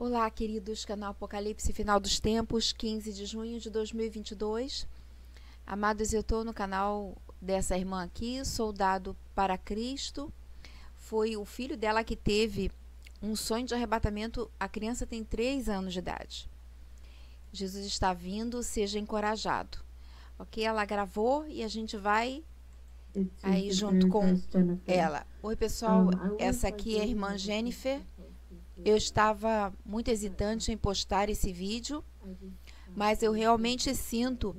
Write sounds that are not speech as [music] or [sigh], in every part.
Olá, queridos, canal Apocalipse Final dos Tempos, 15 de junho de 2022. Amados, eu estou no canal dessa irmã aqui, Soldado para Cristo. Foi o filho dela que teve um sonho de arrebatamento. A criança tem 3 anos de idade. Jesus está vindo, seja encorajado. Ok? Ela gravou e a gente vai aí junto com ela. Oi, pessoal. Essa aqui é a irmã Jennifer. Eu estava muito hesitante em postar esse vídeo, mas eu realmente sinto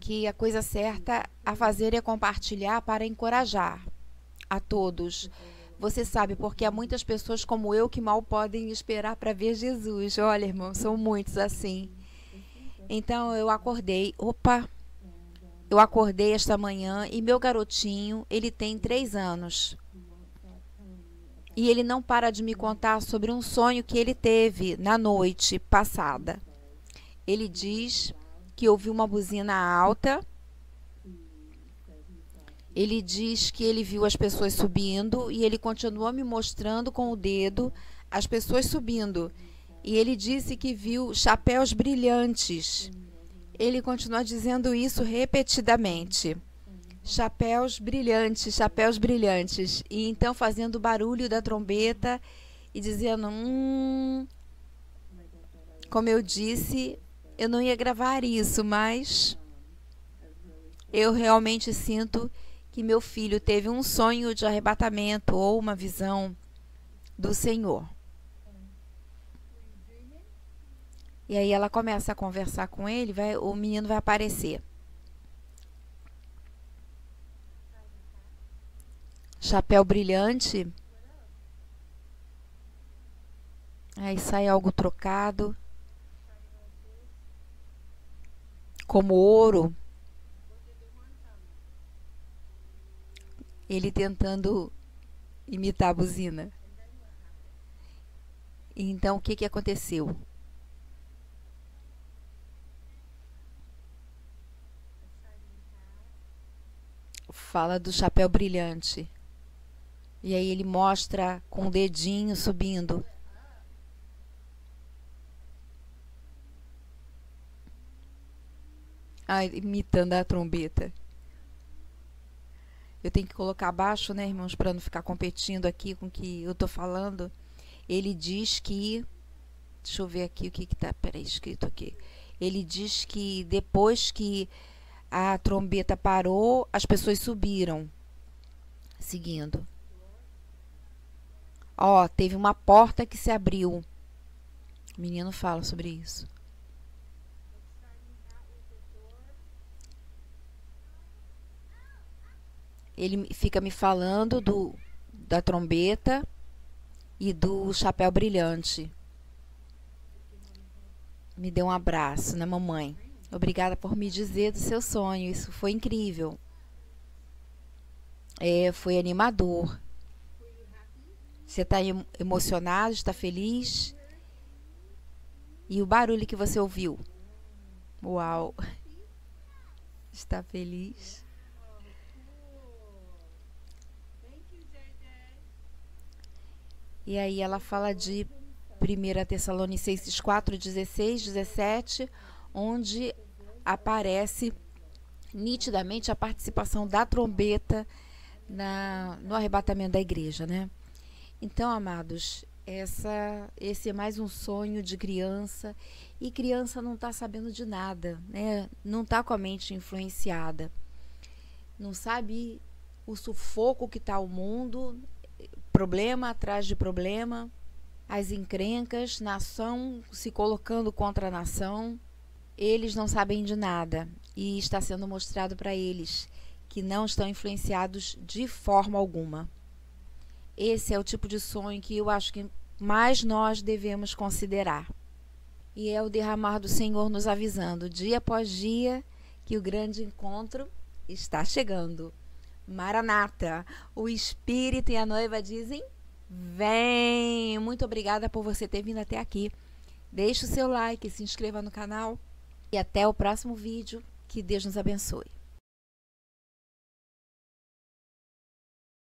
que a coisa certa a fazer é compartilhar para encorajar a todos. Você sabe, porque há muitas pessoas como eu que mal podem esperar para ver Jesus. Olha, irmão, são muitos assim. Então eu acordei. Opa! Eu acordei esta manhã e meu garotinho, ele tem três anos. E ele não para de me contar sobre um sonho que ele teve na noite passada. Ele diz que ouviu uma buzina alta. Ele diz que ele viu as pessoas subindo e ele continuou me mostrando com o dedo as pessoas subindo. E ele disse que viu chapéus brilhantes. Ele continua dizendo isso repetidamente chapéus brilhantes, chapéus brilhantes. E então fazendo o barulho da trombeta e dizendo: Hum. Como eu disse, eu não ia gravar isso, mas eu realmente sinto que meu filho teve um sonho de arrebatamento ou uma visão do Senhor. E aí ela começa a conversar com ele, vai, o menino vai aparecer. Chapéu brilhante. Aí sai algo trocado. Como ouro. Ele tentando imitar a buzina. Então, o que, que aconteceu? Fala do chapéu brilhante. E aí ele mostra com o dedinho subindo. Ah, imitando a trombeta. Eu tenho que colocar abaixo, né, irmãos, para não ficar competindo aqui com o que eu tô falando. Ele diz que. Deixa eu ver aqui o que está peraí, escrito aqui. Ele diz que depois que a trombeta parou, as pessoas subiram. Seguindo. Ó, teve uma porta que se abriu. O menino fala sobre isso. Ele fica me falando do da trombeta e do chapéu brilhante. Me deu um abraço, né, mamãe? Obrigada por me dizer do seu sonho. Isso foi incrível. É, foi animador. Você está emocionado, está feliz? E o barulho que você ouviu? Uau! [laughs] Está feliz? E aí ela fala de 1 Tessalonicenses 4, 16, 17, onde aparece nitidamente a participação da trombeta na, no arrebatamento da igreja, né? Então, amados, essa, esse é mais um sonho de criança e criança não está sabendo de nada, né? Não está com a mente influenciada, não sabe o sufoco que está o mundo, problema atrás de problema, as encrencas, nação se colocando contra a nação. Eles não sabem de nada e está sendo mostrado para eles que não estão influenciados de forma alguma. Esse é o tipo de sonho que eu acho que mais nós devemos considerar. E é o derramar do Senhor nos avisando, dia após dia, que o grande encontro está chegando. Maranata, o Espírito e a noiva dizem: Vem! Muito obrigada por você ter vindo até aqui. Deixe o seu like, se inscreva no canal e até o próximo vídeo. Que Deus nos abençoe.